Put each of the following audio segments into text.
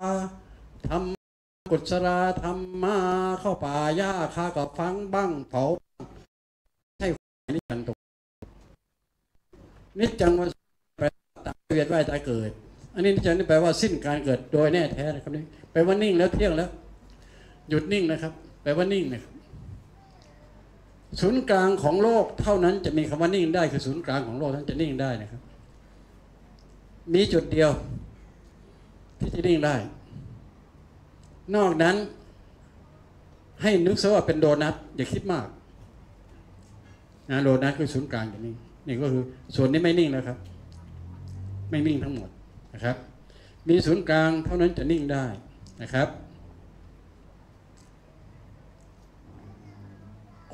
ทำกุศลธรรมมาเข้าป่าหญ้าคากับฟังบ้างเผาใช่นิจังตกนิจังว่าแปลว่าตาเวียนว่ายตายเกิด อันนี้นิจังนี่แปลว่าสิ้นการเกิดโดยแน่แท้นะครับนี่แปลว่านิ่งแล้วเที่ยงแล้ว หยุดนิ่งนะครับ แปลว่านิ่งนะครับศูนย์กลางของโลกเท่านั้นจะมีคำว่านิ่งได้คือศูนย์กลางของโลกนั้นจะนิ่งได้นะครับ มีจุดเดียว ที่จะนิ่งได้ นอกนั้น ให้นึกซะว่าเป็นโดนัทอย่าคิดมากนะโดนัทคือศูนย์กลางอย่างนี้นี่ก็คือส่วนนี้ไม่นิ่งนะครับ ไม่นิ่งทั้งหมดนะครับ มีศูนย์กลางเท่านั้นจะนิ่งได้นะครับ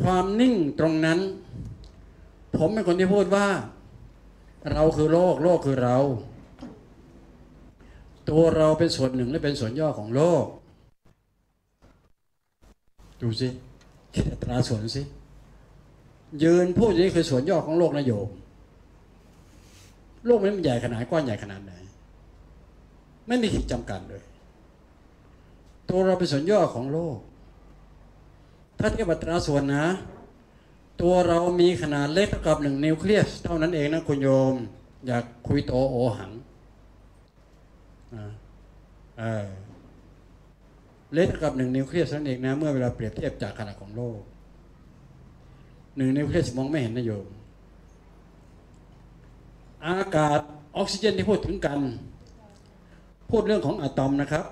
ความนิ่งตรงนั้น ผมเป็นคนที่พูดว่า เราคือโลก โลกคือเรา ตัวเราเป็นส่วนหนึ่งและเป็นส่วนย่อของโลก ดูสิคิดอัตราส่วนสิ ยืนพูดอย่างนี้คือส่วนย่อของโลกนะโยม โลกมันใหญ่ขนาดกว้างใหญ่ขนาดไหน ไม่มีขีดจำกัดเลย ตัวเราเป็นส่วนย่อของโลก ถ้าเทียบอัตราส่วนนะ ตัวเรามีขนาดเล็กเท่ากับหนึ่งนิวเคลียส เท่านั้นเองนะคุณโยม อยากคุยโตโอหัง เออเล็กกับหนึ่งนิวเคลียสนั่นเองนะ เมื่อเวลาเปรียบเทียบจากขนาดของโลกหนึ่งนิวเคลียสมองไม่เห็นนะโยม อากาศออกซิเจนที่พูดถึงกัน พูดเรื่องของอะตอมนะครับ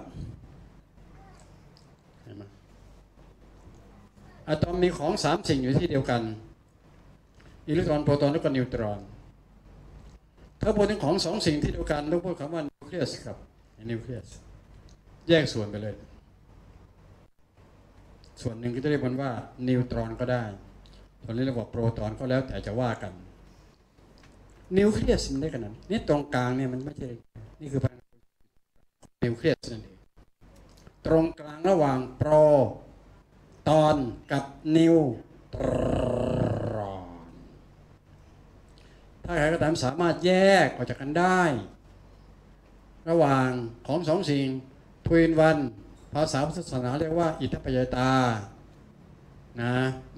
อะตอมมีของสามสิ่งอยู่ที่เดียวกัน อิเล็กตรอนโปรตอนและก็นิวตรอน ถ้าพูดถึงของสองสิ่งที่เดียวกันต้องพูดคำว่า เคลียสครับนิวเคลียสแยกส่วนไปเลย ส่วนหนึ่งก็จะเรียกมันว่านิวตรอนก็ได้ ส่วนนี้เรียกว่าโปรตอนก็แล้วแต่จะว่ากัน นิวเคลียสมันได้ขนาดนี้นี่ตรงกลางเนี่ยมันไม่ใช่นี่คือพลังนิวเคลียสนั่นเองตรงกลางระหว่างโปรตอนกับนิวตรอน ถ้าใครก็ตามสามารถแยกออกจากกันได้ ระหว่างของสองสิ่งทวินวัน ภาษาพุทธศาสนาเรียกว่า อิทธิปยตานะ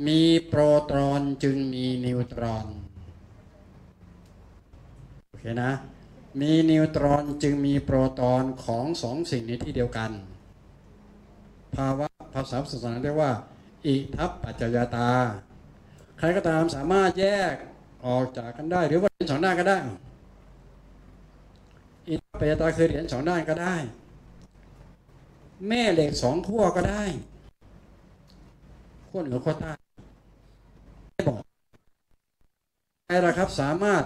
มีโปรตอนจึงมีนิวตรอนโอเคนะมีนิวตรอนจึงมีโปรตอนของสองสิ่งนี้ที่เดียวกัน ภาวะภาษาศาสนาเรียกว่า อิทัปปัจจยตา ใครก็ตามสามารถแยกออกจากกันได้ หรือว่าเป็นสองด้าก็ได้ ปยตาคือเหรียญสองด้านก็ได้ แม่เหล็กสองขั้วก็ได้ขั้วเหนือขั้วใต้ไม่บอกใครล่ะครับสามารถ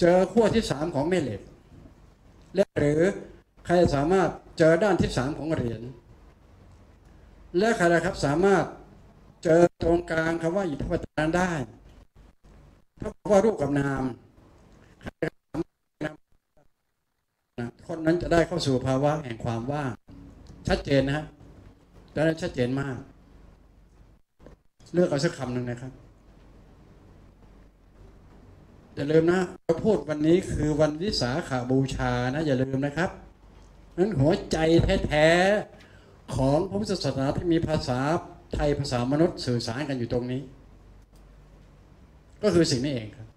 เจอขั้วที่สามของแม่เหล็ก และหรือใครสามารถเจอด้านที่สามของเหรียญและใครล่ะครับสามารถเจอตรงกลางคำว่าอิทธิปทานได้ถ้าบอกว่ารูปกับนามใครสามารถ นะคนนั้นจะได้เข้าสู่ภาวะแห่งความว่างชัดเจนนะฮะดังนั้นชัดเจนมาก เลือกเอาสักคำหนึ่งนะครับอย่าลืมนะเราพูดวันนี้คือวันวิสาขาบูชานะ อย่าลืมนะครับนั้นหัวใจแท้ๆของพระพุทธศาสนาที่มีภาษาไทยภาษามนุษย์สื่อสารกันอยู่ตรงนี้ ก็คือสิ่งนี้เองครับ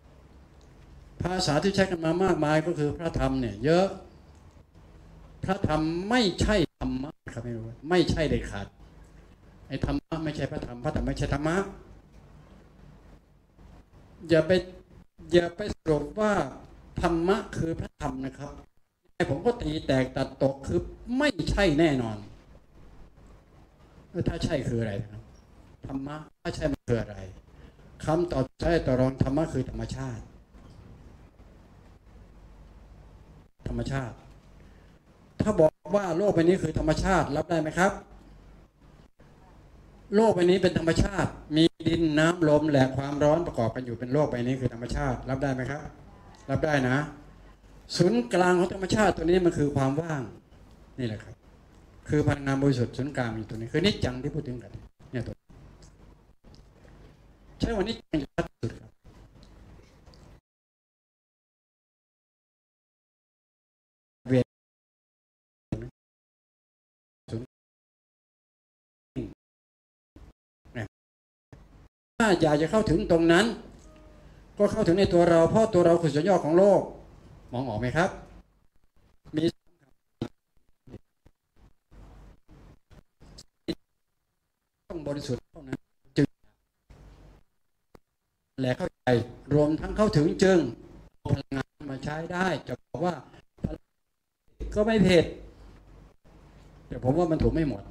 ภาษาที่ใช้กันมามากมายก็คือพระธรรมเนี่ย เยอะ พระธรรมไม่ใช่ธรรมะครับไม่รู้ไม่ใช่เด็ดขาดไอ้ธรรมะไม่ใช่พระธรรมพระธรรมไม่ใช่ธรรมะอย่าไปอย่าไปสรุปว่าธรรมะคือพระธรรมนะครับไอ้ผมก็ตีแตกตัดตกคือไม่ใช่แน่นอนถ้าใช่คืออะไรครับธรรมะถ้าใช่มันคืออะไรคำตอบใช่ต่อรองธรรมะคือธรรมชาติ ธรรมชาติ ถ้าบอกว่าโลกใบนี้คือธรรมชาติรับได้ไหมครับ โลกใบนี้เป็นธรรมชาติ มีดินน้ำลมและความร้อนประกอบกันอยู่เป็นโลกใบนี้คือธรรมชาติ รับได้ไหมครับ รับได้นะ ศูนย์กลางของธรรมชาติตัวนี้มันคือความว่างนี่แหละครับ คือพลังงานบริสุทธิ์ศูนย์กลางอยู่ตัวนี้คือนิจจังที่พูดถึงกันเนี่ยตัวใช่วันนี้จังชัดสุดครับ ถ้าอยากจะเข้าถึงตรงนั้น ก็เข้าถึงในตัวเรา เพราะตัวเราคือสุดยอของโลก มองออกไหมครับ มีต้องบริสุทธิ์เท่านั้นจึงแหละเข้าใจรวมทั้งเข้าถึงจึงพลังงานมาใช้ได้ จะบอกว่าก็ไม่เผ็ดแต่ผมว่ามันถูกไม่หมด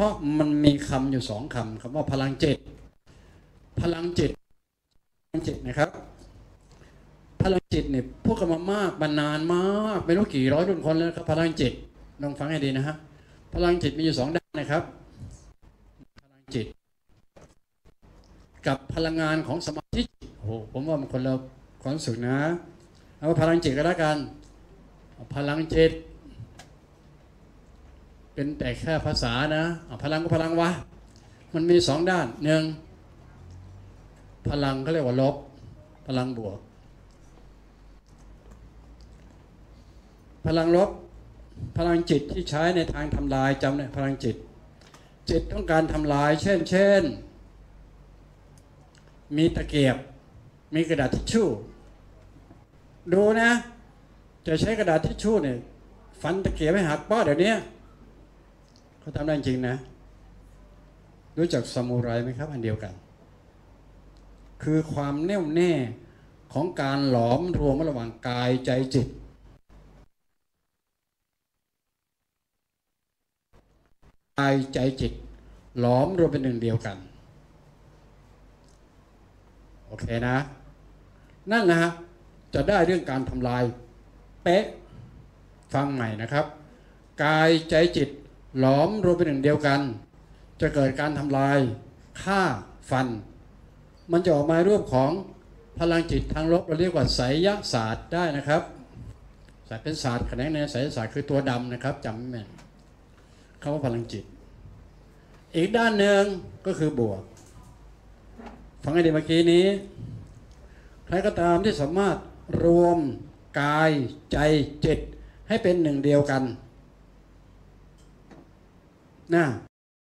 ราะมันมีคำอยู่สองคำคำว่าพลังจิตพลังจิตพลังจิตนะครับ พลังจิตเนี่ยพูดกันมามากมานานมากไม่รู้กี่ร้อยรุ่นคนแล้วครับ พลังจิตลองฟังให้ดีนะฮะพลังจิตมีอยู่สองด้านนะครับ พลังจิต กับพลังงานของสมาธิโอ้โหผมว่ามันคนละความสึกนะเอาพลังจิตก็แล้วกัน พลังจิต เป็นแต่แค่ภาษานะพลังก็พลังวะ มันมีสองด้านหนึ่งพลังเขาเรียกว่าลบ พลังบวก พลังลบ พลังจิตที่ใช้ในทางทำลายจำเนี่ยพลังจิต จิตต้องการทำลาย เช่น เช่น มีตะเกียบ มีกระดาษทิชชู่ ดูนะ จะใช้กระดาษทิชชู่เนี่ยฟันตะเกียบให้หักป้อเดี๋ยวนี้ เขาทำได้จริงนะ รู้จักซามูไรไหมครับ อันเดียวกัน คือความแน่วแน่ของการหลอมรวมระหว่างกายใจจิต กายใจจิต หลอมรวมเป็นหนึ่งเดียวกัน โอเคนะ นั่นนะฮะจะได้เรื่องการทำลาย เป๊ะ ฟังใหม่นะครับ กายใจจิต หลอมรวมเป็นหนึ่งเดียวกัน จะเกิดการทำลายฆ่าฟัน มันจะออกมารูปของพลังจิตทางลบเราเรียกว่าไสยศาสตร์ได้นะครับศาสตร์เป็นศาสตร์แขนงในไสยศาสตร์คือตัวดำนะครับจำไม่แม่นคำว่าพลังจิต อีกด้านหนึ่งก็คือบวกฟังให้ดีเมื่อกี้นี้ ใครก็ตามที่สามารถรวมกายใจจิตให้เป็นหนึ่งเดียวกัน นะ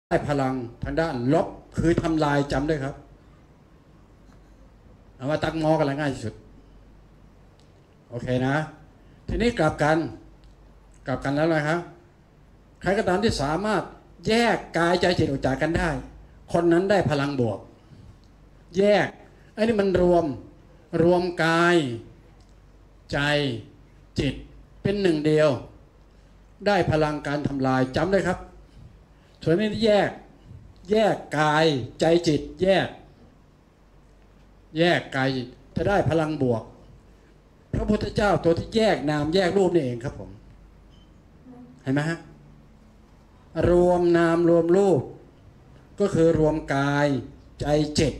ได้พลังทางด้านลบคือทำลายจำด้วยครับเอาว่าตักมอกันละง่ายที่สุด โอเคนะ ทีนี้กลับกัน กลับกันแล้วนะครับใครก็ตามที่สามารถแยกกายใจจิตออกจากกันได้ คนนั้นได้พลังบวก แยกไอ้นี่มันรวมรวมกายใจจิตเป็นหนึ่งเดียว ได้พลังการทำลายจำได้ครับ ส่วนนี้แยก แยกกายใจจิต แยก แยกกายจิตจะได้พลังบวก พระพุทธเจ้าตัวที่แยกนามแยกรูปนี่เองครับผม เห็นไหมฮะรวมนามรวมรูป ก็คือรวมกายใจจิต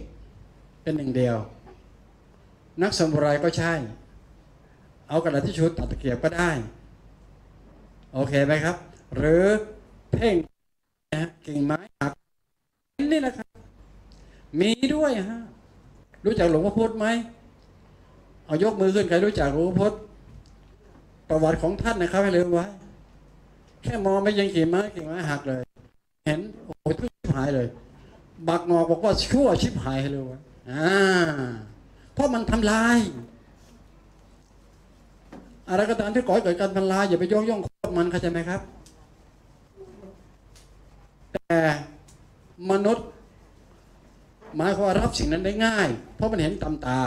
เป็นหนึ่งเดียว นักสมุไรก็ใช่ เอากระดาษทิชชู่ตัดตะเกียบก็ได้ โอเคไหมครับ หรือเพ่ง นะฮะกิ่งไม้หักนี่นะครับ มีด้วยฮะรู้จักหลวงพ่อพุธไหมเอายกมือขึ้นใครรู้จักหลวงพ่อพุธประวัติของท่านนะครับให้เร็วไว้ แค่มองไม่ยังกิ่งไม้กิ่งไม้หักเลย เห็นโอ้ยทุกหายเลย บักงอกบอกว่าชั่วชิบหายให้เลยว่าอ่าเพราะมันทำลายอะไรก็ตามที่ก่อให้เกิดการทำลายอย่าไปย่องย่องโคตรมันเข้าใจไหมครับ แต่มนุษย์ หมายความว่ารับสิ่งนั้นได้ง่าย เพราะมันเห็นตำตา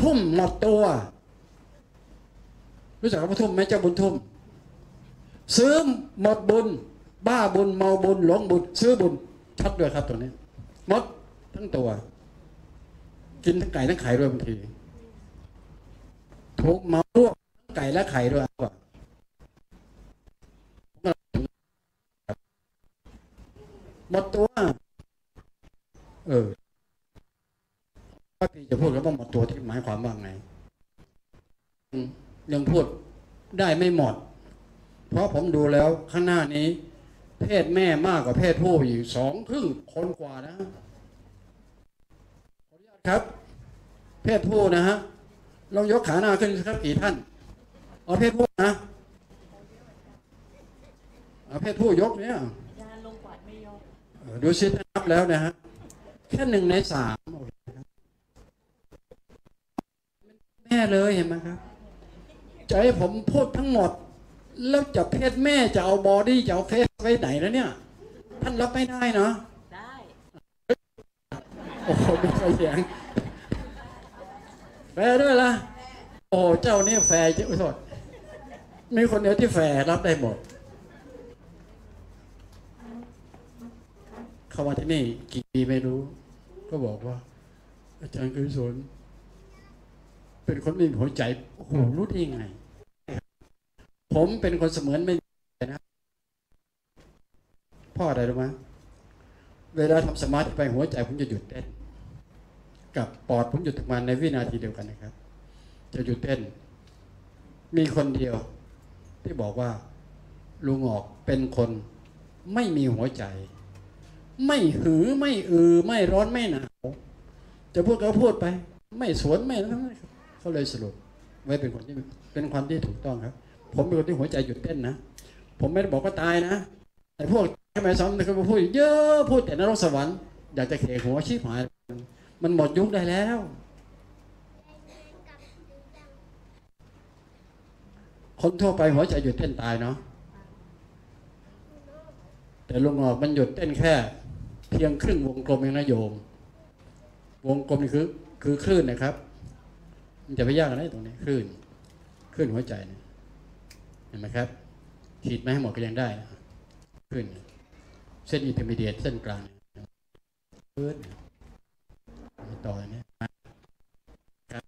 ทุ่มหมดตัว รู้จักคำว่าทุ่มไหมเจ้าบุญทุ่ม ซื้อหมดบุญ บ้าบุญเมาบุญหลงบุญ ซื้อบุญชัดด้วยครับตัวนี้หมดทั้งตัว กินทั้งไก่ทั้งไข่ด้วยบางทีถูกเมาด้วยทั้งไก่และไข่ด้วยเอาป่ะ หมดตัว เออพระพีจะพูดแล้วว่าหมดตัวที่หมายความว่าไงอืมยังพูดได้ไม่หมด เพราะผมดูแล้วข้างหน้านี้ เพศแม่มากกว่าเพศผู้อยู่สองครึ่งคนกว่านะขออนุญาตครับ เพศผู้นะฮะลองยกขาหน้าขึ้นสิครับกี่ท่านเอาเพศผู้นะเอาเพศผู้ยกเนี่ยยานลงกวา ดไม่ยกเออดูสินะครับแล้วนะฮะ แค่หนึ่งในสามโอเคครับแม่เลยเห็นไหมครับจะให้ผมพูดทั้งหมด แล้วจะเพศแม่จะเอาบอดี้จะเอาเคสไว้ไหนแล้วเนี่ย ท่านรับไม่ได้เนาะได้โอ้โหมีใครเสียงแฟร์ด้วยล่ะ โอ้โหเจ้านี่แฟร์เจ้าโทษมีคนเดียวที่แฟร์รับได้หมด เข้ามาที่นี่กี่ปีไม่รู้ ก็บอกว่า อาจารย์กุศลเป็นคนไม่มีหัวใจโอ้โหรู้ได้ยังไง ผมเป็นคนเสมือนไม่นะพ่ออะไรรู้ไหมเวลาทำสมาธิไปหัวใจผมจะหยุดเต้น กับปอดผมหยุดทำงานในวินาทีเดียวกันนะครับ จะหยุดเต้น มีคนเดียว ที่บอกว่าลุงออกเป็นคนไม่มีหัวใจ ไม่หือไม่อือ ไม่ร้อนไม่หนาวจะพูดก็พูดไป ไม่สวนไม่ทั้งนั้นเขาเลยสรุป ไว้เป็นคนที่เป็นความที่ถูกต้องครับ ผมเป็นคนที่หัวใจหยุดเต้นนะผมไม่ได้บอกว่าตายนะ แต่พวกทำไมซ้ำเขาพูดเยอะพูดแต่นรกสวรรค์อยากจะเขกหัวชีพหาย มันหมดยุคได้แล้ว คนทั่วไปหัวใจหยุดเต้นตายเนาะแต่ลุงออกมันหยุดเต้นแค่ พียงครึ่งวงกลมเองนะโยม วงกลมนี่คือ คือคลื่นนะครับ มันจะไปยากอะไรตรงนี้คลื่นคลื่นหัวใจเนี่ยเห็นไหมครับขีดไม่ให้หมดก็ยังได้คลื่นเส้น intermediate เส้นกลางคลื่นต่ออย่างนี้ครับ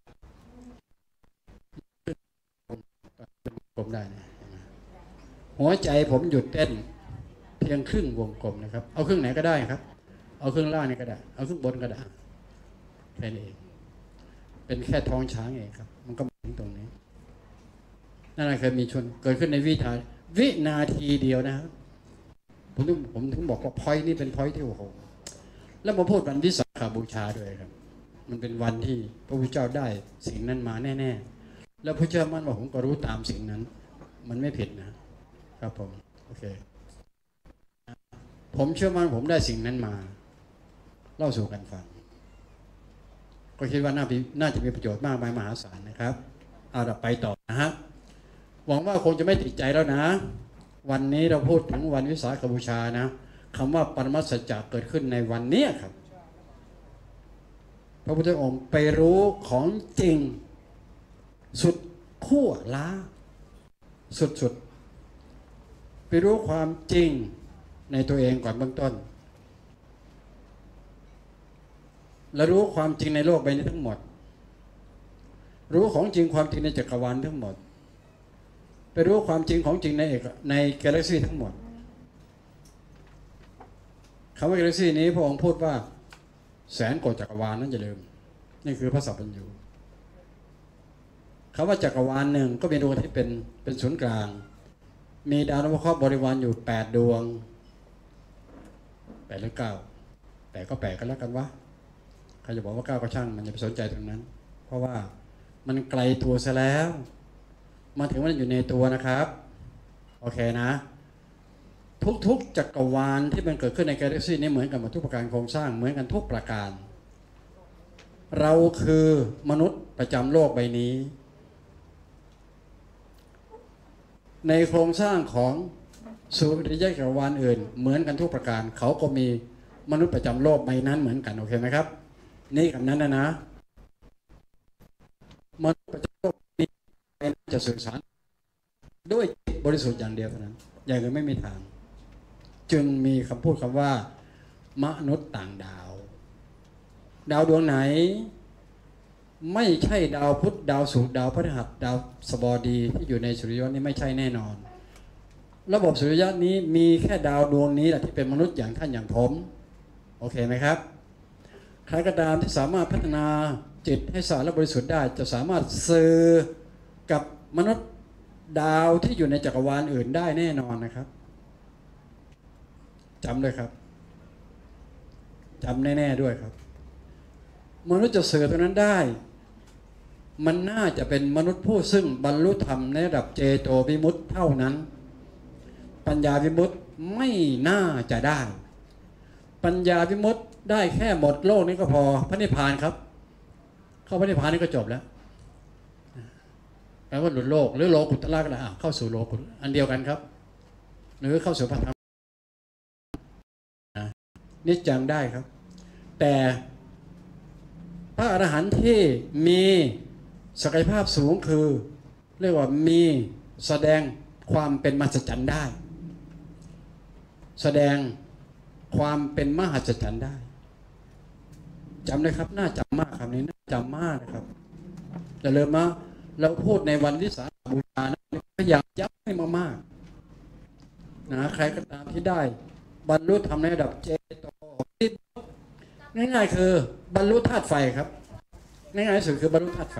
กลมได้นะหัวใจผมหยุดเต้น เพียงครึ่งวงกลมนะครับ เอาครึ่งไหนก็ได้ครับ เอาเครึ่องล่างนี่ก็ได้ เอาเครึ่องบนก็ได้แค่นี้เอง เป็นแค่ท้องช้างเองครับ มันก็มาถึงตรงนี้ นั่นแหละเคยมีชนเกิดขึ้นในวิถาวินาทีเดียวนะครับผมถึงผมถึงบอกว่าพอยนี่เป็นพอยที่โอ้โหแล้วมาพูดวันวิสาขาบูชาด้วยครับ มันเป็นวันที่พระพุทธเจ้าได้สิ่งนั้นมาแน่ ๆ แล้วพระเจ้ามั่นว่าผมก็รู้ตามสิ่งนั้น มันไม่ผิดนะ ครับผม โอเค ผมเชื่อมั่นผมได้สิ่งนั้นมา เล่าสู่กันฟัง ก็คิดว่าน่าน่าจะมีประโยชน์มากมายมหาศาลนะครับ เอาละไปต่อนะฮะหวังว่าคงจะไม่ติดใจแล้วนะ วันนี้เราพูดถึงวันวิสาขบูชานะคำว่าปรมัสสจจะเกิดขึ้นในวันนี้ครับ พระพุทธองค์ไปรู้ของจริงสุดขั้วล้า สุดๆ ไปรู้ความจริงในตัวเองก่อนเบื้องต้น และรู้ความจริงในโลกใบนี้ทั้งหมด รู้ของจริงความจริงในจักรวาลทั้งหมด ไปรู้ความจริงของจริงในเอกในกาแล็กซีทั้งหมดคำว่ากาแล็กซีนี้พระองค์พูดว่า แสนโกฏจักรวาลนั่นอย่าลืมนี่คือพระสัพพัญญูคำว่าจักรวาลหนึ่งก็เป็นดวงที่เป็นเป็นศูนย์กลาง มีดาวนพเคราะห์บริวารอยู่แปดดวงแปดหรือเก้าแปดก็แปดกันแล้วกันวะ ครจะบอกว่าก้าวก็ช่างมันจะไปสนใจตรงนั้น เพราะว่ามันไกลตัวซะแล้วมาถึงมันอยู่ในตัวนะครับ โอเคนะ ทุกๆจักรวาลที่มันเกิดขึ้นในกาแล็กซี่นี้เหมือนกันหมดทุกประการโครงสร้างเหมือนกันทุกประการ เราคือมนุษย์ประจำโลกใบนี้ ในโครงสร้างของสุริยะจักรวาลอื่น เหมือนกันทุกประการ เขาก็มีมนุษย์ประจำโลกใบนั้นเหมือนกันโอเคไหมครับ นี่กับนั้นนะนะมนุษย์ประจำโลกนี้จะสื่อสาร ด้วยจิตบริสุทธิ์อย่างเดียวเท่านั้น อย่างอื่นไม่มีทาง จึงมีคำพูดคำว่า มนุษย์ต่างดาว ดาวดวงไหน ไม่ใช่ดาวพุธดาวศุกร์ดาวพฤหัสดาวสบดีที่อยู่ในสุริยะนี้ไม่ใช่แน่นอน ระบบสุริยะนี้มีแค่ดาวดวงนี้แหละที่เป็นมนุษย์อย่างท่านอย่างผม โอเคไหมครับ ใครก็ตามที่สามารถพัฒนาจิตให้สะอาดและบริสุทธิ์ได้จะสามารถสื่อกับมนุษย์ดาวที่อยู่ในจักรวาลอื่นได้แน่นอนนะครับจำเลยครับจำแน่ๆด้วยครับ มนุษย์จะสื่อตรงนั้นได้ มันน่าจะเป็นมนุษย์ผู้ซึ่งบรรลุธรรมในระดับเจโตวิมุตต์เท่านั้น ปัญญาวิมุตต์ไม่น่าจะได้ ปัญญาวิมุตติ ได้แค่หมดโลกนี้ก็พอพระนิพพานครับ เข้าพระนิพพานนี่ก็จบแล้วแปลว่าหลุดโลก หรือโลกุตละก็ได้เข้าสู่โลกุตอันเดียวกันครับ หรือเข้าสู่พระธรรมนะนิจจังได้ครับ แต่พระอรหันต์ที่มีศักยภาพสูงคือ เรียกว่ามีแสดงความเป็นมหัศจรรย์ได้ แสดงความเป็นมหัศจรรย์ได้ จำเลยครับ น่าจำมากคำนี้น่าจำมากนะครับจะเริ่มมาเราพูดในวันวิสาขบูชานะพยายามย้ำให้มากๆนะใครก็ตามที่ได้ บรรลุธรรมในระดับเจโตง่ายๆคือบรรลุธาตุไฟครับ ง่ายๆสุดคือบรรลุธาตุไฟ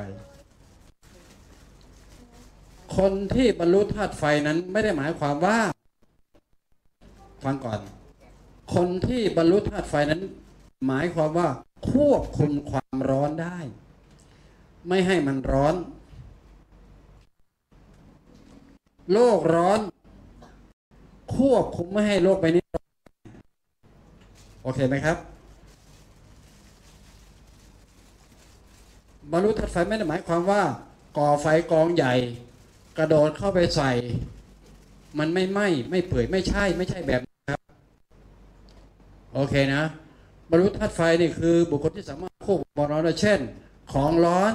คนที่บรรลุธาตุไฟนั้นไม่ได้หมายความว่า ฟังก่อน คนที่บรรลุธาตุไฟนั้น หมายความว่า ควบคุมความร้อนได้ ไม่ให้มันร้อน โลกร้อน ควบคุมไม่ให้โลกใบนี้โอเคไหมครับบรรลุธาตุไฟไม่ได้หมายความว่า ก่อไฟกองใหญ่ กระโดดเข้าไปใส่ มันไม่ไหม้ไม่เปื่อยไม่ใช่ ไม่ใช่แบบนี้ครับ โอเคนะ บรรลุธาตุไฟนี่คือบุคคลที่สามารถควบคุมความร้อนได้เช่น ของร้อน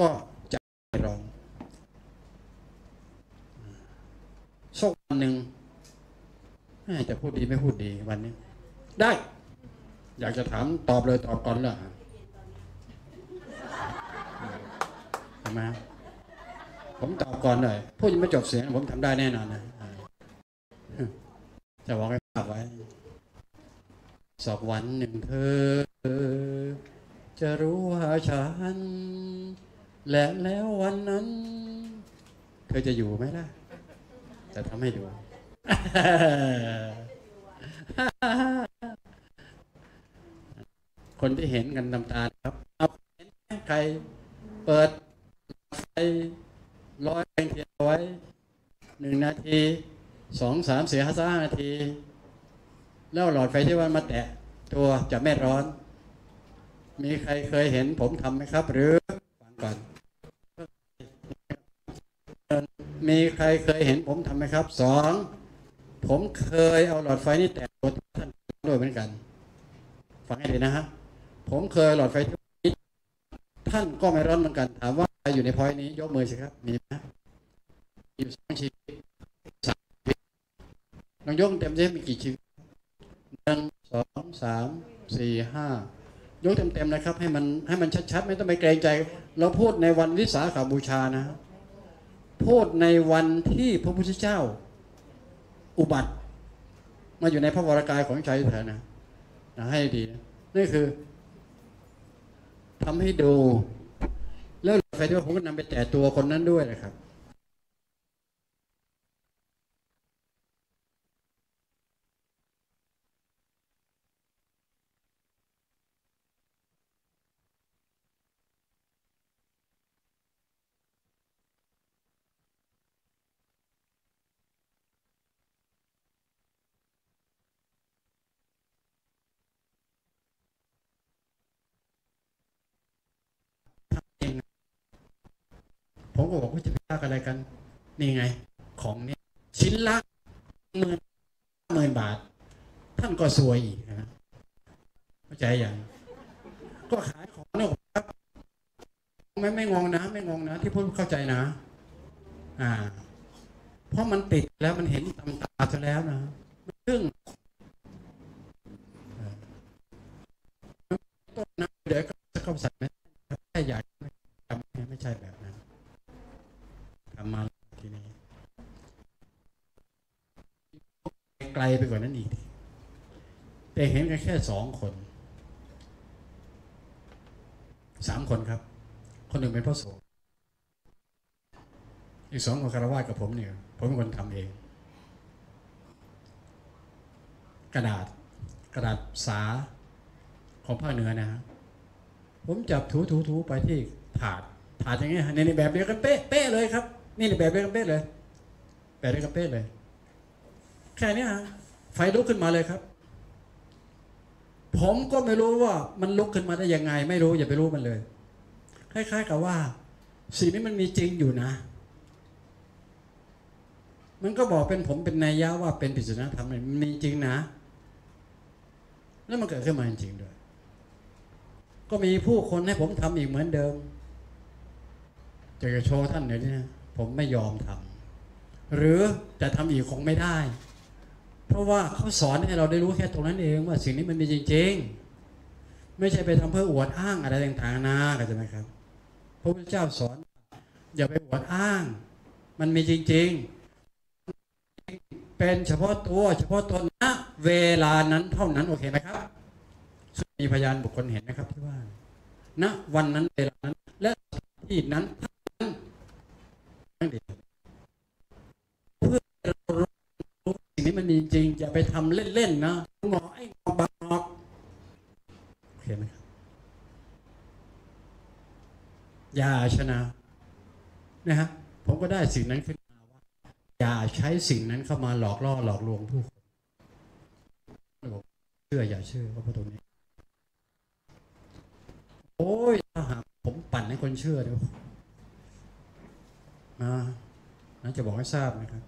ก็จะไม่ร้อนสักวันหนึ่งจะพูดดีไม่พูดดีวันนี้ ได้ อยากจะถามตอบเลยตอบก่อนเลยทำไมผมตอบก่อนเลยพูดยังไม่จบเสียง ผมทำได้แน่นอนนะจะบอกให้ฝากไว้ สอบวันหนึ่งเธอ จะรู้ว่าฉัน และแล้ววันนั้น เธอจะอยู่ไหมล่ะ จะทำให้ดูคนที่เห็นกันตำตาครับเอาเห็นไหมใครเปิดไฟร้อยแรงเทียนไว้หนึ่งนาทีสองสามสี่ห้าห้านาที แล้วหลอดไฟที่ว่ามาแตะตัวจะไม่ร้อน มีใครเคยเห็นผมทำไหมครับ หรือฟังก่อนมีใครเคยเห็นผมทำไหมครับสองผมเคยเอาหลอดไฟนี่แตะตัวท่านด้วยเหมือนกัน ฟังให้ดีนะฮะผมเคยหลอดไฟที่ท่านก็ไม่ร้อนเหมือนกัน ถามว่าอยู่ในพอยนี้ ยกมือสิครับมีไหมอยู่สองชีวิตสามชีวิตลองยกเต็มสิมีกี่ชีวิตหนึ่งสองสาม สี่ห้ายกเต็มๆนะครับ ให้มันให้มันชัดๆ ไม่ต้องไปเกรงใจ เราพูดในวันวิสาขบูชานะ พูดในวันที่พระพุทธเจ้า อุบัติ มาอยู่ในพระวรากายของชายเถอนะนะให้ดีนะนี่คือทำให้ดู แล้วไฟที่ว่าผมก็นำไปแตะตัวคนนั้นด้วยนะครับ ผมก็บอกว่าจะไปยากอะไรกัน นี่ไง ของเนี่ยชิ้นละหมื่นหมื่นบาท ท่านก็ซวยอีกนะเข้าใจอย่างก็ขายของเนี่ยครับไม่ไม่งงนะ ไม่งงนะ ที่พูดเข้าใจนะ อ่า เพราะมันติดแล้วมันเห็นตำตาซะแล้วนะซึ่งต้นน้ำเดี๋ยวก็จะเข้าใส่ไม่แค่อยากไม่ทำไม่ใช่แบบนั้น ทำมาทีนี้ ไกลไปกว่านั้นอีก แต่เห็นกันแค่สองคนสามคนครับ คนหนึ่งเป็นพระสงฆ์อีกสองคนคารวะกับผมเนี่ย ผมเป็นคนทำเอง กระดาษกระดาษสาของภาคเหนือนะฮะผมจับถูถูถูไปที่ถาดถาดอย่างเงี้ยในแบบเดียวกันเป๊ะเป๊ะเลยครับ นี่ในแบบเดียวกันเป๊ะเลยแบบเดียวกันเป๊ะเลย แค่นี้ฮะไฟลุกขึ้นมาเลยครับ ผมก็ไม่รู้ว่ามันลุกขึ้นมาได้ยังไง ไม่รู้อย่าไปรู้มันเลย คล้าย ๆ กับว่า สิ่งนี้มันมีจริงอยู่นะ มันก็บอกเป็นผมเป็นนัยยะว่าเป็นปิศนาธรรมนี่มันมีจริงนะ แล้วมันเกิดขึ้นมาจริงๆด้วย ก็มีผู้คนให้ผมทำอีกเหมือนเดิมจะโชว์ท่านเดี๋ยวนี้นะผมไม่ยอมทำหรือจะทำอีกคงไม่ได้ เพราะว่าเขาสอนให้เราได้รู้แค่ตรงนั้นเองว่าสิ่งนี้มันมีจริง ๆ ไม่ใช่ไปทำเพื่ออวดอ้างอะไรต่างๆนาเข้าใจไหมครับพระพุทธเจ้าสอน อย่าไปอวดอ้าง มันมีจริง ๆ เป็นเฉพาะตัว เฉพาะตนณเวลานั้นเท่านั้นโอเคไหมครับมีพยานบุคคลเห็นนะครับที่ว่าณวันนั้นเวลานั้น และที่นั้นเท่านั้นนั่นเองเพื่อเรารู้ สิ่งนี้มันมีจริงอย่าไปทำเล่นๆนะงอไอ้งอบางงอกโอเคไหมครับอย่าชนะนะฮะผมก็ได้สิ่งนั้นขึ้นมาว่าอย่าใช้สิ่งนั้นเข้ามาหลอกล่อหลอกลวงผู้คนเชื่ออย่าเชื่อว่าพระตรงนี้ โอ้ยถ้าหากผมปั่นให้คนเชื่อเดี๋ยวมานะจะบอกให้ทราบนะครับ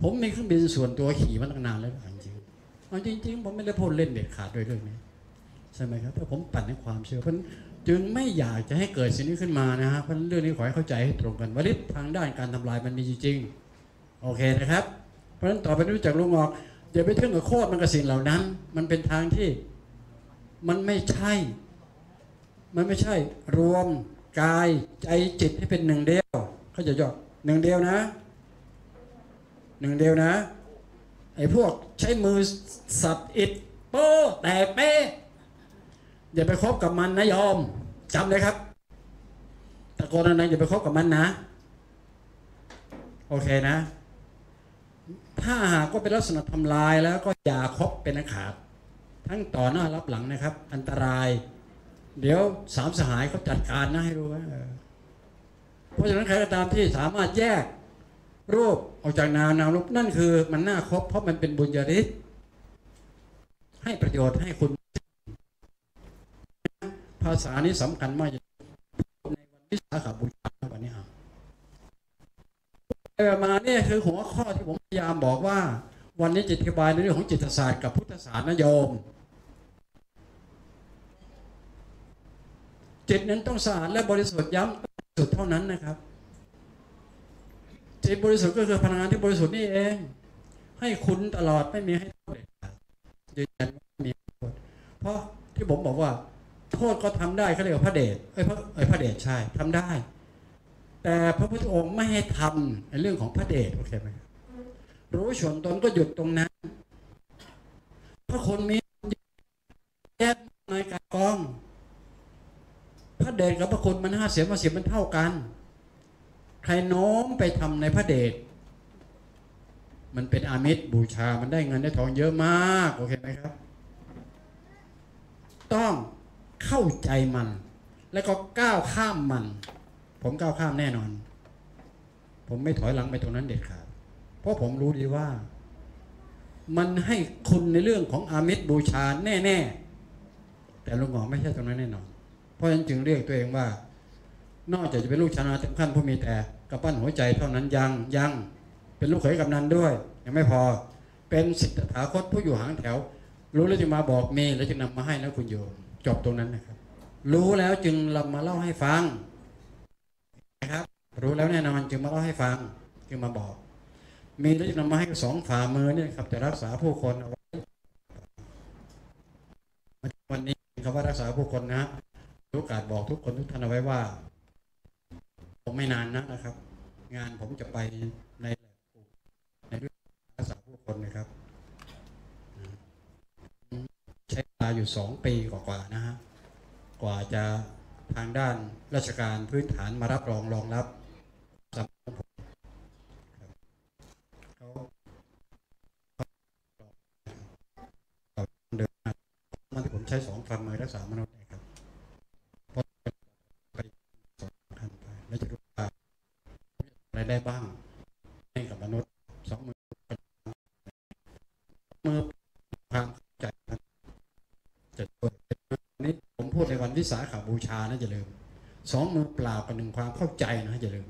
ผมมีเครื่องบินส่วนตัวขี่มาตั้งนานแล้วจริงๆเอาจริง ๆ ผมไม่ได้พูดเล่นเด็ดขาดด้วยเรื่องนี้ใช่ไหมครับแต่ผมปั่นให้ความเชื่อเพราะจึงไม่อยากจะให้เกิดสิ่งนี้ขึ้นมานะฮะเพราะเรื่องนี้ขอให้เข้าใจให้ตรงกันว่าฤทธิ์ทางด้านการทำลายมันมีจริงๆโอเคนะครับ เพราะฉะนั้นต่อไปนี้รู้จักลุงออกอย่าไปเชื่อกับโคตรมันกับสิ่งเหล่านั้น มันเป็นทางที่มันไม่ใช่ มันไม่ใช่ รวมกายใจจิตให้เป็นหนึ่งเดียวเขาจะย่อหนึ่งเดียวนะ หนึ่งเดียวนะ ไอ้พวกใช้มือสับอิดโป้แตกเป้อย่าไปคบกับมันนะยอมจำเลยครับตะโกนนั้นอย่าไปคบกับมันนะ โอเคนะ ถ้าหากว่าเป็นลักษณะทำลายแล้วก็อย่าคบเป็นอันขาดทั้งต่อหน้ารับหลังนะครับ อันตราย เดี๋ยวสามสหายเขาจัดการนะให้รู้ว่าเพราะฉะนั้นใครก็ตามที่สามารถแยก รูปออกจากนามนามรูปนั่นคือมันน่าครบเพราะมันเป็นบุญญาฤทธิ์ให้ประโยชน์ให้คุณ ภาษานี้สำคัญมากในวันวิสาขบูชาวันนี้ครับมาเนี่ยคือหัวข้อที่ผมพยายามบอกว่า วันนี้จิตอธิบายในเรื่องของจิตศาสตร์กับพุทธศาสตร์นะโยม จิตนั้นต้องสะอาดและบริสุทธิ์ย้ำสุดเท่านั้นนะครับ จิตบริสุทธิ์ก็คือพลังงานที่บริสุทธิ์นี่เอง ให้คุณตลอดไม่มีให้โทษเด็ดขาดยืนยันว่ามีโทษเพราะที่ผมบอกว่า โทษก็ทำได้เขาเรียกว่าพระเดชเอ้ยพระเอ้ยพระเดชใช่ทำได้ แต่พระพุทธองค์ไม่ให้ทำในเรื่องของพระเดชโอเคไหมรู้ส่วนตนก็หยุดตรงนั้นเพราะคนมีแยกในกากอง พระเดชกับพระคุณมันห้าเสียมาเสียมันเท่ากัน ใครโน้มไปทำในพระเดชมันเป็นอามิตรบูชา มันได้เงินได้ทองเยอะมาก โอเคไหมครับ ต้องเข้าใจมัน แล้วก็ก้าวข้ามมัน ผมก้าวข้ามแน่นอน ผมไม่ถอยหลังไปตรงนั้นเด็ดขาด เพราะผมรู้ดีว่า มันให้คุณในเรื่องของอามิตรบูชาแน่ ๆ แต่ลุงหมอไม่ใช่ตรงนั้นแน่นอน เพราะฉะนั้นจึงเรียกตัวเองว่า นอกจากจะเป็นลูกชนะถึงขั้นผู้มีแต่กระปั้นหัวใจเท่านั้นยังยังเป็นลูกเขยกำนันด้วย ยังไม่พอ เป็นสิทธถาคตผู้อยู่หางแถว รู้แล้วจึงมาบอกเมย์แล้วจึงนำมาให้นะคุณโยมจบตรงนั้นนะครับ รู้แล้วจึงนำมาเล่าให้ฟังนะครับ รู้แล้วแน่นอนจึงมาเล่าให้ฟัง จึงมาบอก มีแล้วจึงนำมาให้สองฝ่ามือเนี่ยครับจะรักษาผู้คนเอาไว้วันนี้คำว่ารักษาผู้คนนะโอกาสบอกทุกคนทุกท่านเอาไว้ว่า ผมไม่นานนะนะครับ งานผมจะไปในแลกในเรื่องรักษาผู้คนนะครับ ใช้เวลาอยู่สองปีกว่าๆนะฮะกว่าจะทางด้านราชการพื้นฐานมารับรองรองรับสำหรับผมเขาเขาเดินมาที่ผมใช้สองฟันมือรักษามนุษย์ อะไรได้บ้าง ให้กับมนุษย์สองมือมือความใจจะตัวนี้ผมพูดในวันวิสาขาบูชานะอย่ลืมสองมือเปล่ากับหนึ่งความเข้าใจนะอย่าลืม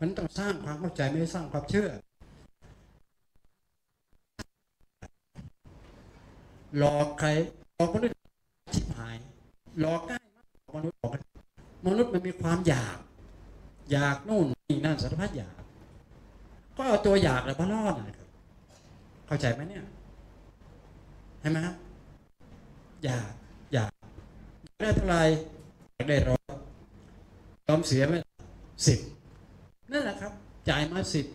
มันต้องสร้างความเข้าใจไม่ได้สร้างความเชื่อหลอกใครหลอกมนุษย์ชิบหายหลอกง่ายมากมนุษย์มนุษย์มันมีความอยาก อยากนู่น นั่นสารพัดอยาก ก็เอาตัวอยากแล้วมาล่อนะครับ เข้าใจไหมเนี่ยใช่ไหมอยากอยากอยากได้เท่าไหร่อยากได้ร้อยยอมเสียไหมสิบนั่นแหละครับ จ่ายมาสิบ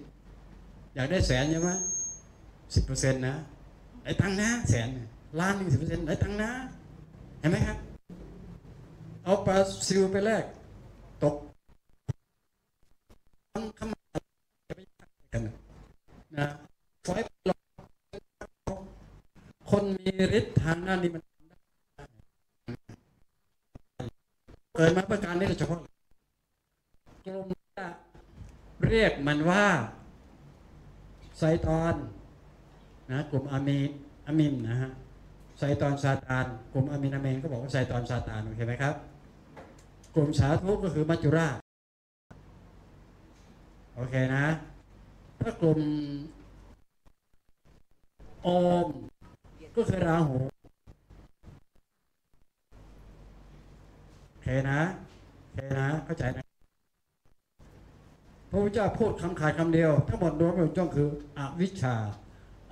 อยากได้แสนใช่ไหมสิบเปอร์เซ็นต์นะไอ้ตังนะแสนล้านหนึ่งสิบเปอร์เซ็นต์ไอ้ตังนะเห็นไหมครับ เอาปลาซิวไปแลกตก คำจะไปกันนะนะฟอยหลอกคนมีฤทธิ์ทางด้านนี้มันเกิดมาประการนี้โดยเฉพาะกลุ่มจะเรียกมันว่าไซตอนนะกลุ่มอามีอามินนะฮะไซตอนซาตานกลุ่มอามินอาเมนก็บอกว่าไซตอนซาตานโอเคไหมครับ กลุ่มสาธุก็คือมัจจุราช โอเคนะ ถ้ากลุ่มโอม ก็คือราหูโอเคนะโอเคนะเข้าใจนะพระพุทธเจ้าพูดคำขาดคำเดียว ทั้งหมดรวมเป็นจ้องคืออวิชชา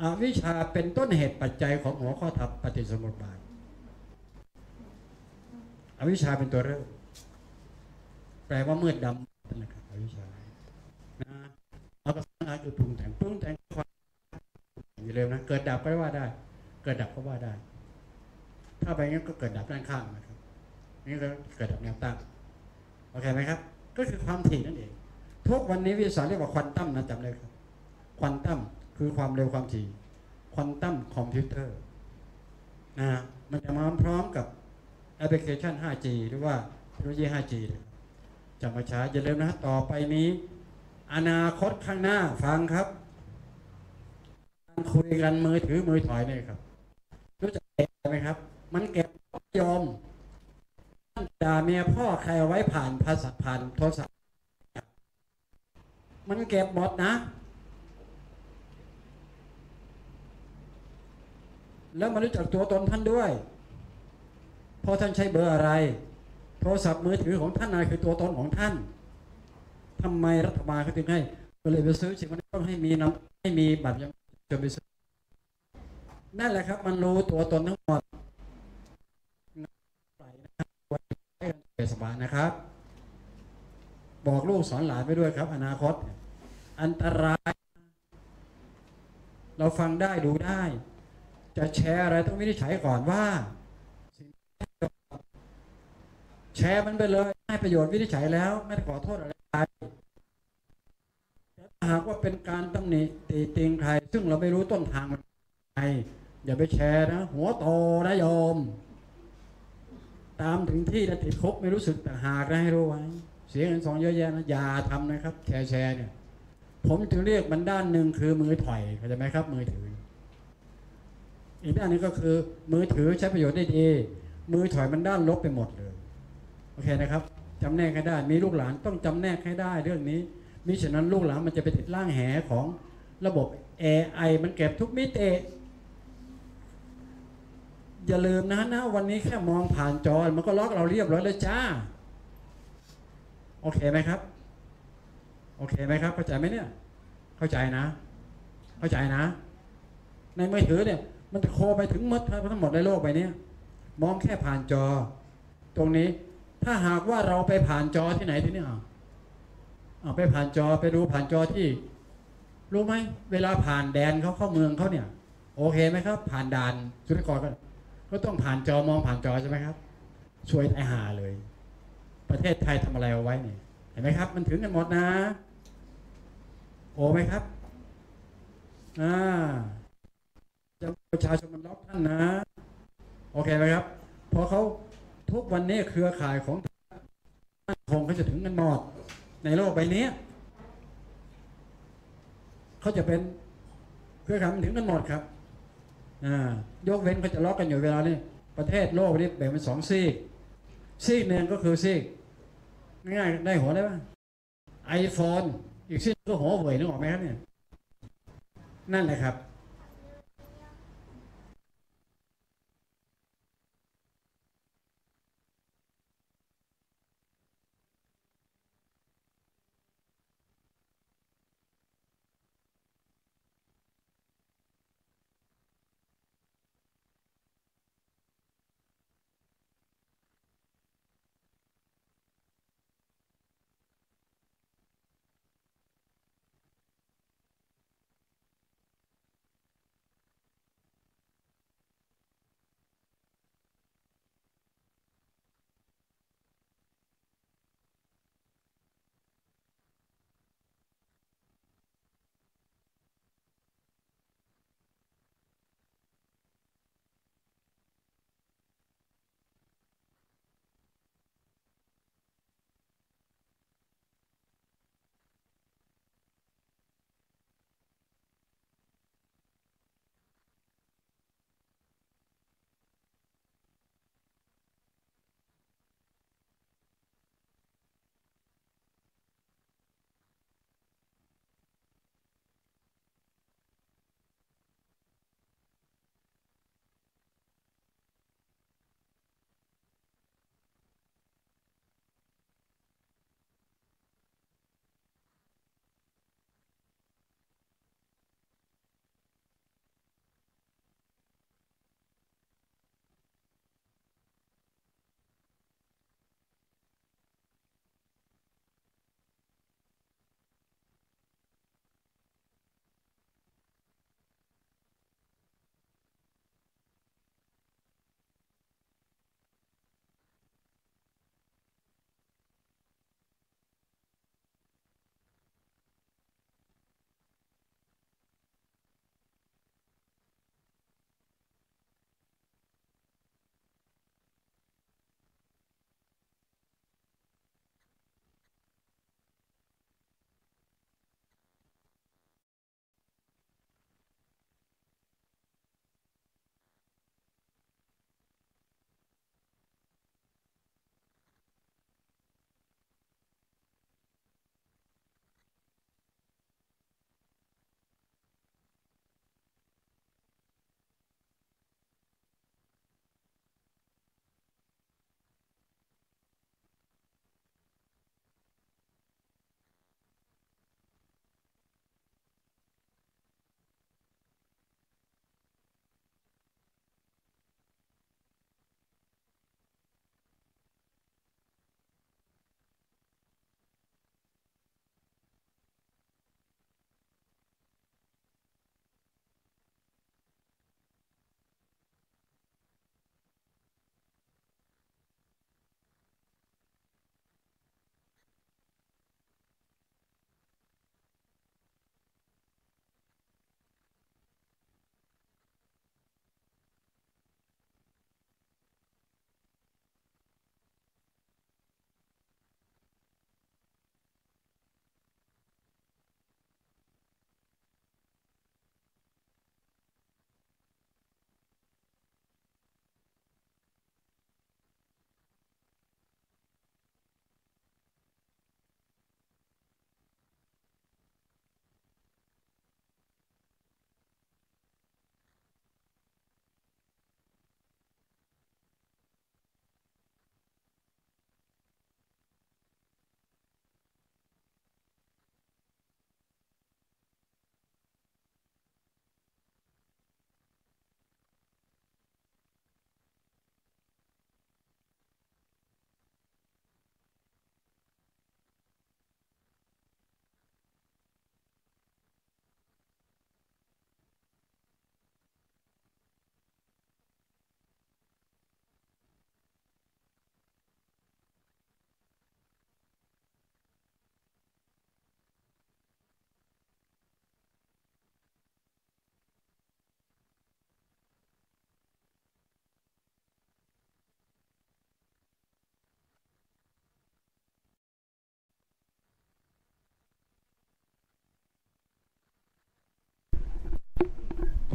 อาวิชชาเป็นต้นเหตุปัจจัยของหัวข้อทับปฏิสมุปบาทอวิชชาเป็นตัวเริ่มแปลว่ามืดดำนะครับอวิชชา เอากระสังอาคือปรุงแต่งปรุงแต่งความอย่าลืมนะเกิดดับก็ว่าได้ เกิดดับก็ว่าได้ ถ้าไปงั้นก็เกิดดับด้านข้างนะครับนี่ก็เกิดดับแนวตั้งโอเคไหมครับ ก็คือความถี่นั่นเองทุกวันนี้วิทยาศาสตร์เรียกว่าควอนตัมนะจำได้ครับควอนตัมคือความเร็วความถี่ควอนตัมคอมพิวเตอร์นะมันจะมาพร้อมกับแอปพลิเคชัน 5G หรือว่าเทคโนโลยี 5G จะมาช้าอย่าลืมนะต่อไปนี้ อนาคตข้างหน้าฟังครับการคุยกันมือถือมือถอยเนี่ยครับรู้จักแกไหมครับ มันเก็บยอมด่าเมียพ่อใครเอาไว้ผ่านภาษาผ่านโทรศัพท์มันเก็บหมดนะ แล้วมันรู้จักตัวตนท่านด้วยพอท่านใช้เบอร์อะไร โทรศัพท์มือถือของท่านอะไรคือตัวตนของท่าน ทำไมรัฐบาลเขาถึงให้ก็เลยไปซื้อสิ่งนี้ต้องให้มีน้ำให้มีบัตรยังจะไปซื้อนั่นแหละครับ มันรู้ตัวตนทั้งหมดไปนะครับไว้กันสบายนะครับ บอกลูกสอนหลานไปด้วยครับ อนาคต อันตราย เราฟังได้ดูได้ จะแชร์อะไรต้องวินิจฉัยก่อนว่าแชร์มันไปเลยให้ประโยชน์วินิจฉัยแล้ว ไม่ขอโทษอะไร หากว่าเป็นการตำหนิตีติงใคร ซึ่งเราไม่รู้ต้นทางมันไงอย่าไปแชร์นะ หัวโตนะโยม ตามถึงที่แล้วติดคุกไม่รู้สึกแต่หากนะให้รู้ไว้ เสียเงินสองเยอะแยะนะอย่าทำนะครับ แชร์แชร์เนี่ย ผมจึงเรียกมันด้านหนึ่งคือมือถอยเข้าใจไหมครับ มือถือ อีกด้านนึงก็คือ มือถือใช้ประโยชน์ได้ดีมือถอยมันด้านลบไปหมดเลย โอเคนะครับ จำแนกให้ได้ มีลูกหลานต้องจำแนกให้ได้เรื่องนี้มิฉะนั้นลูกหลานมันจะไปติดล่างแหของระบบ AI มันเก็บทุกมิติอย่าลืมนะนะวันนี้แค่มองผ่านจอ มันก็ล็อกเราเรียบร้อยแล้วจ้า โอเคไหมครับ โอเคไหมครับ เข้าใจไหมเนี่ย เข้าใจนะ เข้าใจนะ ในมือถือเนี่ย มันจะโคไปถึงมดทั้งหมดในโลกใบนี้มองแค่ผ่านจอ ตรงนี้ ถ้าหากว่าเราไปผ่านจอที่ไหนทีนี่อะเอาไปผ่านจอไปดูผ่านจอที่ รู้ไหมเวลาผ่านแดนเขาเข้าเมืองเขาเนี่ย โอเคไหมครับ ผ่านด่านสุรกรก็ก็ต้องผ่านจอมองผ่านจอใช่ไหมครับ ช่วยไอหาเลย ประเทศไทยทำอะไรเอาไว้เนี่ยเห็นไหมครับ มันถึงกันหมดนะ โอไหมครับอ่าจะประชาชนมันล็อกท่านนะ โอเคไหมครับพอเขา ทุกวันนี้เครือข่ายของมั่นคงเขาจะถึงกันหมดในโลกใบนี้เขาจะเป็นเครือข่ายมันถึงกันหมดครับอ่ายกเว้นเขาจะล็อกกันอยู่เวลานี้ประเทศโลกนี้แบ่งเป็นสองซีกซีกหนึ่งก็คือซีกง่ายๆได้หัวได้ป่ะไอโฟนอีกซีกก็หัวเว่ยนึกออกไหมครับเนี่ยนั่นแหละครับ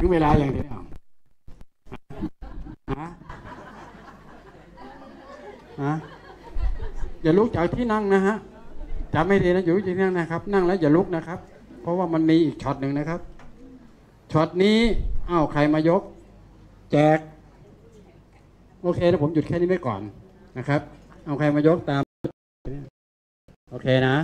ถึงเวลาอย่างเดียวฮะฮะอย่าลุกจากที่นั่งนะฮะจำไม่ดีนะอยู่ที่นั่งนะครับ นั่งแล้วอย่าลุกนะครับ เพราะว่ามันมีอีกช็อตหนึ่งนะครับช็อตนี้อ้าวใครมายก แจก โอเคนะผมหยุดแค่นี้ไว้ก่อนนะครับ เอาใครมายกตาม โอเคนะ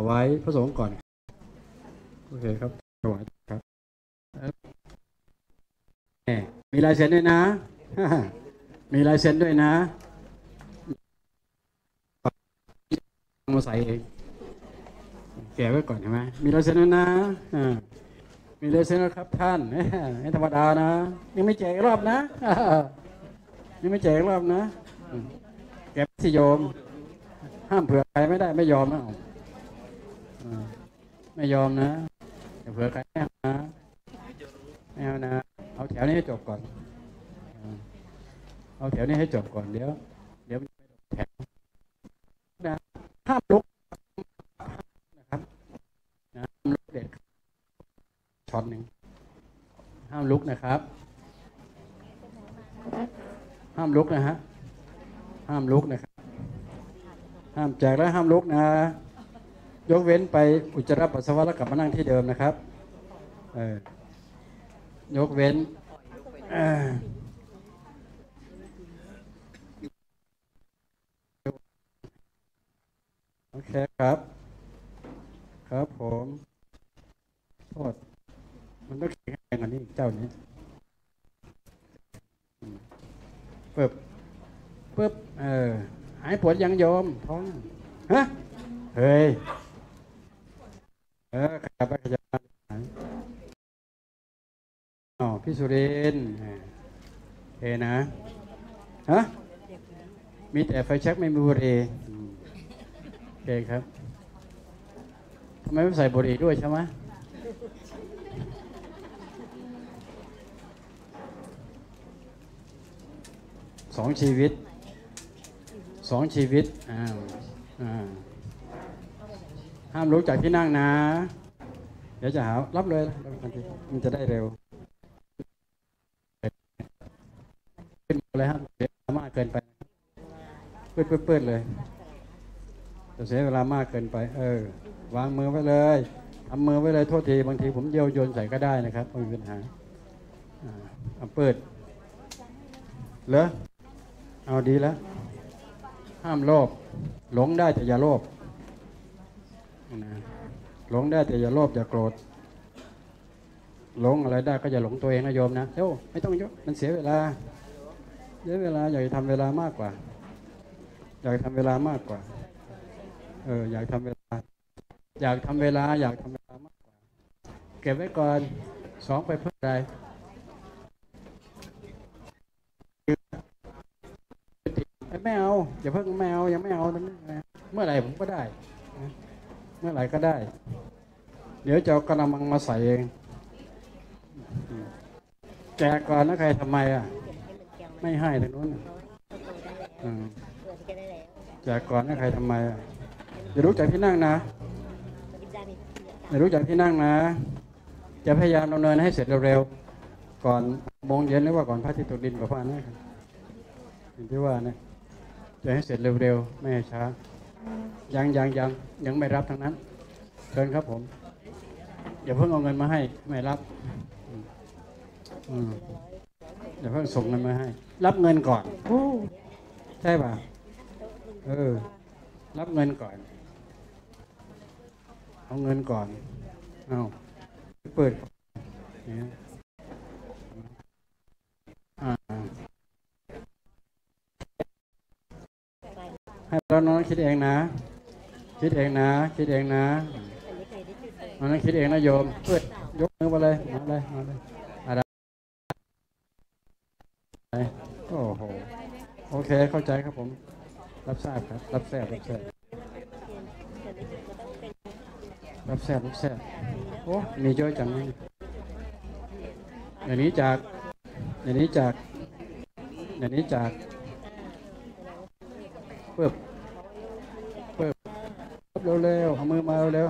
ถวายพระสงฆ์ก่อนโอเคครับถวายครับแหมมีลายเซ็นด้วยนะ มีลายเซ็นด้วยนะมาใส่เองแกไว้ก่อนใช่ไหมมีลายเซ็นด้วยนะอ่ามีลายเซ็นแล้วครับท่านไม่ธรรมดานะยังไม่แจกรอบนะยังไม่แจกรอบนะแกะสิโยม ห้ามเผื่อใครไม่ได้ไม่ยอมนะ ไม่ยอมนะเผื่อใครไม่เอานะไม่เอานะ เอาแถวนี้ให้จบก่อน เอาแถวนี้ให้จบก่อนเดี๋ยว เดี๋ยวไม่จบแถวนะห้ามลุกนะครับนะห้ามลุกเด็ดช็อตหนึ่งห้ามลุกนะครับ ห้ามลุกนะฮะห้ามลุกนะครับ ห้ามแจกและห้ามลุกนะ ยกเว้นไปอุจจาระปัสสาวะแล้วกลับมานั่งที่เดิมนะครับเออยกเว้นโอเคครับ ครับผมโทษมันต้องแข็งแรงกว่านี้เจ้านี้ปึ๊บปึ๊บเออหายปวดยังโยมท้องฮะเฮ้ย เออขยับไปขยับมาอ๋อพี่สุรินเอนะฮะมีแต่ไฟแช็กไม่มีบุหรี่โอเคครับทำไมไม่ใส่บุหรี่ด้วยใช่ไหมสองชีวิตสองชีวิตอ้าวอ่า ห้ามลุกจากที่นั่งนะ เดี๋ยวจะหารับเลยรับทันทีมันจะได้เร็วขึ้นเลยครับเสียเวลามากเกินไปปืดปืดปืดเลยจะเสียเวลามากเกินไป เออ วางมือไว้เลยทำมือไว้เลยโทษทีบางทีผมเยียวโยนใส่ก็ได้นะครับไม่มีปัญหาเอาเปิดเหรอเอาดีแล้ว ห้ามโลภหลงได้แต่อย่าโลภ หลงได้แต่อย่าโลภอย่าโกรธหลงอะไรได้ก็อย่าหลงตัวเองนะโยมนะเดี๋ยวไม่ต้องเยอะมันเสียเวลาเสียเวลาอยากจะทำเวลามากกว่า อยากทำเวลามากกว่าเอออยากทำเวลา อยากทำเวลา อยากทำเวลามากกว่า เก็บไว้ก่อนสองไปเพื่ออะไรไม่เอาอย่าเพิ่งไม่เอายังไม่เอาเมื่อไหร่ผมก็ได้ เมื่อไหร่ก็ได้ เดี๋ยวจะเอากระมังมาใส่เองแจกก่อนนะใครทำไมอะ ไม่ให้ทางนู้นแจกก่อนนะใครทำไมอะอย่ารู้จักที่นั่งนะอย่ารู้จักที่นั่งนะ จะพยายามดำเนินให้เสร็จเร็วๆ ก่อนโมงเย็นหรือว่าก่อนพระอาทิตย์ตกดินกับพระนะครับอย่างที่ว่านะจะให้เสร็จเร็วๆ ไม่ให้ช้า ยังยังยังยังไม่รับทั้งนั้น เชิญครับผมอย่าเพิ่งเอาเงินมาให้ไม่รับอย่าเพิ่งส่งเงินมาให้ รับเงินก่อนใช่ป่ะเออ รับเงินก่อน เอาเงินก่อนเอาเปิดอ่า ให้เราน้องคิดเองนะ คิดเองนะ คิดเองนะอันนั้คิดเองนะโยมเพื่อยกมือมาเลยมาเลยมาเลยอะไรโอ้โหโอเคเข้าใจครับผม รับทราบครับ รับทราบรับทราบรับทราบรับทราบโอ้มีเยอะจังเลยอย่างนี้จากอย่างนี้จากอย่างนี้จาก เปิบเปิบเร็บเร็วๆอมือมาเร็ว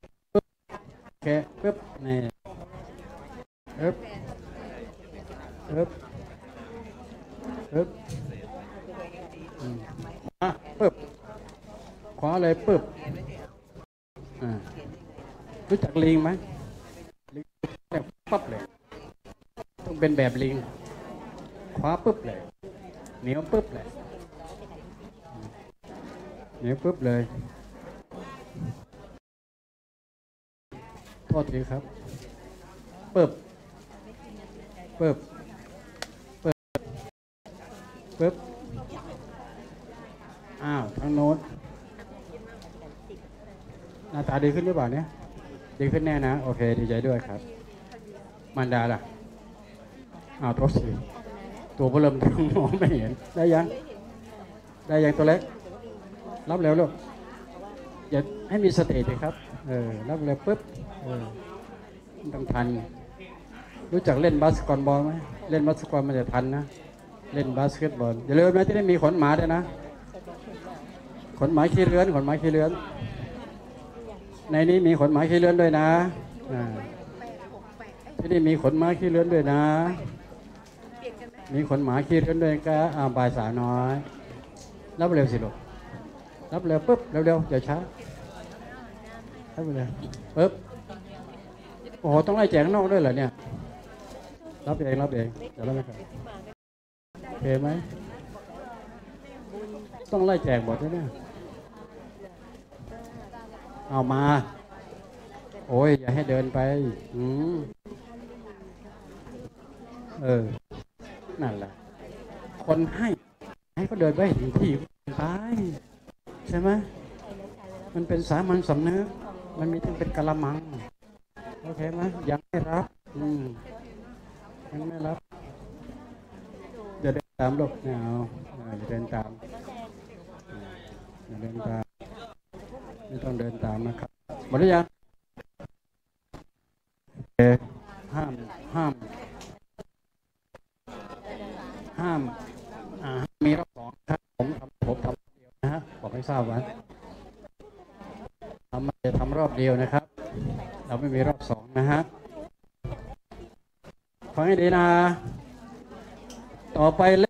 ๆแกะปึ๊บนี่ปึ๊บปึ๊บปึ๊บอะปึ๊บขวาเลยปึ๊บอ่ารู้จักลิงไหมลิงแบบปั๊บเลยต้องเป็นแบบลิง ขวาปึ๊บเลยเหนียวปึ๊บเลย นียวปุ๊บเลยโทษทีครับปึ๊บปึ๊บปึ๊บปึ๊บอ้าวทางโน้นหน้าตาดีขึ้นหรือเปล่าเนี่ยดีขึ้นแน่นะ โอเค ดีใจด้วยครับ มันดาล่ะอ้าวโทษทีตัวเริ่มทั้งมองไม่เห็น ได้ยัง ได้ยังตัวเล็ก รับเร็วลูกอย่าให้มีสติเลยครับ เออ รับเร็วปุ๊บ เออต้องทัน รู้จักเล่นบาสเกตบอลไหมเล่นบาสเกตบอลมันจะทันนะ เล่นบาสเกตบอลอย่าลืมนะที่ได้มีขนหมาด้วยนะ ขนหมาขี้เลื้อน ขนหมาขี้เลื้อน ในนี้มีขนหมาขี้เลื้อนด้วยนะอ่าที่นี่มีขนหมาขี้เลื้อนด้วยนะ มีขนหมาขี้เลื้อนด้วยก็อ่าบายสาวน้อย รับเร็วสิลูก รับเร็วปุ๊บเร็วๆอย่าช้ารับเร็วปุ๊บโอ้โหต้องไล่แจกนอกด้วยเหรอเนี่ยรับเองรับเองเดี๋ยวรับไม่ครับโอเคไหมต้องไล่แจกหมดด้วยเนี่ยเอามา โอ้ยอย่าให้เดินไปอืมเออ นั่นแหละ คนให้ ให้ก็เดินไปถึงที่ไป ใช่ไหมมันเป็นสามัญสำนึกมันมีทั้งเป็นกะละมังโอเคไหมยังไม่รับอืมยังไม่รับอย่าเดินตามหลูกไม่เอาเอย่าเดินตามเอย่าเดินตามไม่ต้องเดินตามนะครับหมดหรือยังโอเคห้ามห้ามห้ามอ่ามีรอบสองครับผมทำผมทำ รอบเดียวนะฮะบอกให้ทราบว่าทำจะทำรอบเดียวนะครับ เราไม่มีรอบสองนะฮะฟังให้ดีนะ ต่อไปเล่